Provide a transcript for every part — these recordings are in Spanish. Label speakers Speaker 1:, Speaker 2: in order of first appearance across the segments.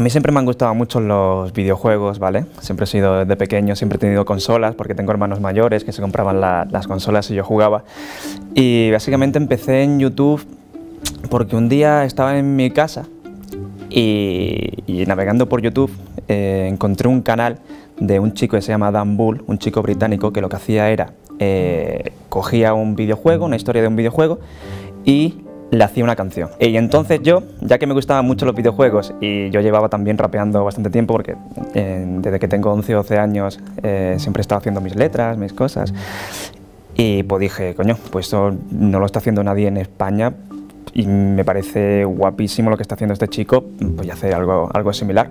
Speaker 1: A mí siempre me han gustado mucho los videojuegos, ¿vale? Siempre he sido desde pequeño, siempre he tenido consolas porque tengo hermanos mayores que se compraban las consolas y yo jugaba. Y básicamente empecé en YouTube porque un día estaba en mi casa y, navegando por YouTube eh, encontré un canal de un chico que se llama Dan Bull, un chico británico que lo que hacía era eh, cogía un videojuego, una historia de un videojuego y le hacía una canción. Y entonces yo, ya que me gustaban mucho los videojuegos y yo llevaba también rapeando bastante tiempo, porque eh, desde que tengo 11 o 12 años eh, siempre he estado haciendo mis letras, mis cosas, y pues dije, coño, pues esto no lo está haciendo nadie en España y me parece guapísimo lo que está haciendo este chico, voy a hacer algo, algo similar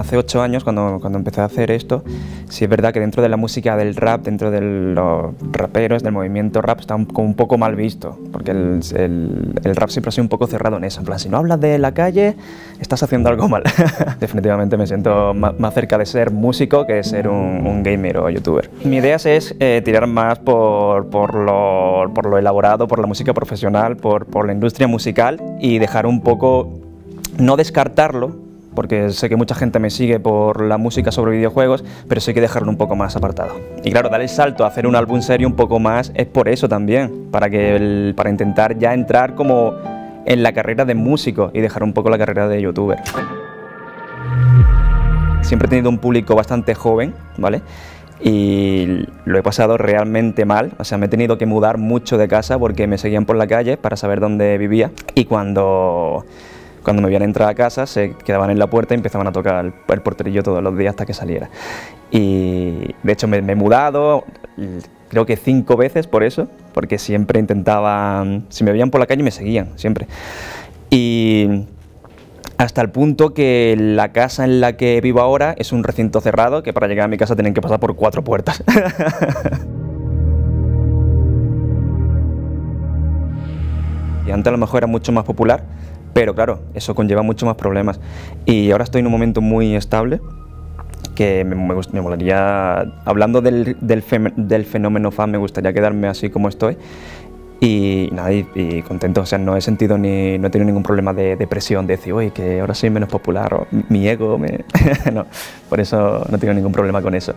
Speaker 1: hace ocho años, cuando, cuando empecé a hacer esto, sí es verdad que dentro de la música del rap, dentro de los raperos, del movimiento rap, está un, un poco mal visto, porque el, el, rap siempre ha sido un poco cerrado en eso. En plan, si no hablas de la calle, estás haciendo algo mal. Definitivamente me siento más, cerca de ser músico que de ser un, gamer o youtuber. Mi idea es eh, tirar más por, por, lo, por lo elaborado, por la música profesional, por, por la industria musical y dejar un poco, no descartarlo, porque sé que mucha gente me sigue por la música sobre videojuegos, pero sí hay que dejarlo un poco más apartado. Y claro, dar el salto a hacer un álbum serio un poco más es por eso también, para, que para intentar ya entrar como en la carrera de músico y dejar un poco la carrera de youtuber. Siempre he tenido un público bastante joven, ¿vale? y lo he pasado realmente mal, o sea, me he tenido que mudar mucho de casa porque me seguían por la calle para saber dónde vivía y cuando cuando me habían entrado a casa se quedaban en la puerta y empezaban a tocar el, porterillo todos los días hasta que saliera. Y de hecho me, he mudado, creo que cinco veces por eso, porque siempre intentaban, si me veían por la calle me seguían, siempre. Y hasta el punto que la casa en la que vivo ahora es un recinto cerrado, que para llegar a mi casa tienen que pasar por cuatro puertas. y antes a lo mejor era mucho más popular, pero claro, eso conlleva mucho más problemas. Y ahora estoy en un momento muy estable que me, me, molaría, hablando del, del, del, fenómeno fan, me gustaría quedarme así como estoy. Y nada, y, contento, o sea, no he sentido ni, no he tenido ningún problema de depresión, de decir, oye, que ahora soy menos popular, o mi ego, me... no, por eso no tengo ningún problema con eso.